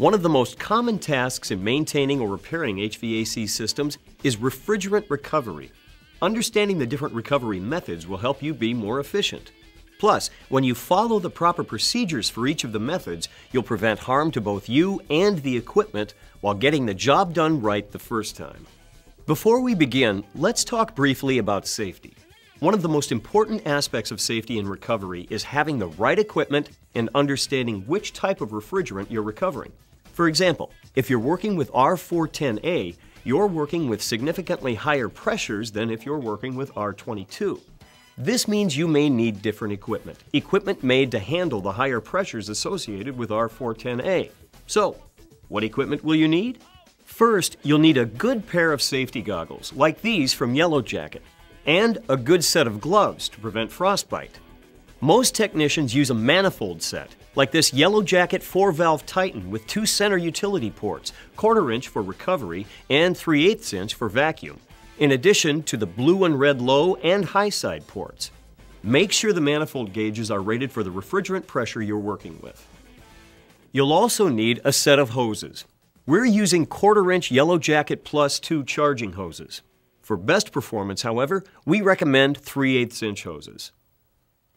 One of the most common tasks in maintaining or repairing HVAC systems is refrigerant recovery. Understanding the different recovery methods will help you be more efficient. Plus, when you follow the proper procedures for each of the methods, you'll prevent harm to both you and the equipment while getting the job done right the first time. Before we begin, let's talk briefly about safety. One of the most important aspects of safety in recovery is having the right equipment and understanding which type of refrigerant you're recovering. For example, if you're working with R410A, you're working with significantly higher pressures than if you're working with R22. This means you may need different equipment, equipment made to handle the higher pressures associated with R410A. So, what equipment will you need? First, you'll need a good pair of safety goggles, like these from Yellow Jacket, and a good set of gloves to prevent frostbite. Most technicians use a manifold set, like this Yellow Jacket 4-valve Titan with two center utility ports, quarter inch for recovery and 3 8 inch for vacuum in addition to the blue and red low and high side ports. Make sure the manifold gauges are rated for the refrigerant pressure you're working with. You'll also need a set of hoses. We're using quarter inch Yellow Jacket Plus 2 charging hoses. For best performance, however, we recommend 3 8 inch hoses.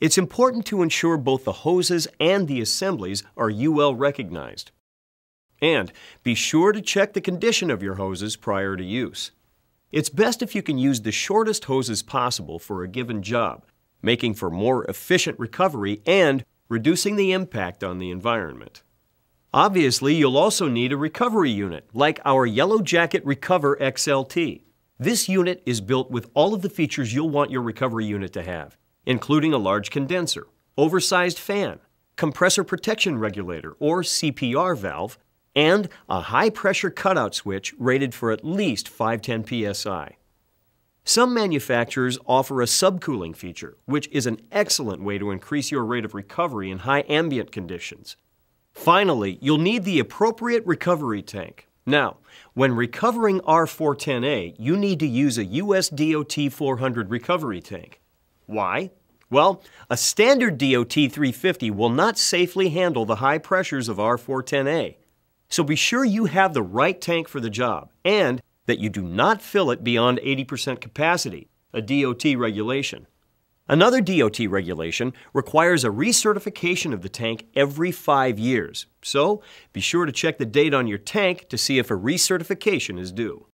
It's important to ensure both the hoses and the assemblies are UL recognized. And be sure to check the condition of your hoses prior to use. It's best if you can use the shortest hoses possible for a given job, making for more efficient recovery and reducing the impact on the environment. Obviously, you'll also need a recovery unit, like our Yellow Jacket Recover XLT. This unit is built with all of the features you'll want your recovery unit to have, including a large condenser, oversized fan, compressor protection regulator or CPR valve, and a high pressure cutout switch rated for at least 510 psi. Some manufacturers offer a subcooling feature, which is an excellent way to increase your rate of recovery in high ambient conditions. Finally, you'll need the appropriate recovery tank. Now, when recovering R410A, you need to use a US DOT 400 recovery tank. Why? Well, a standard DOT 350 will not safely handle the high pressures of R410A. So be sure you have the right tank for the job and that you do not fill it beyond 80% capacity, a DOT regulation. Another DOT regulation requires a recertification of the tank every five years, so be sure to check the date on your tank to see if a recertification is due.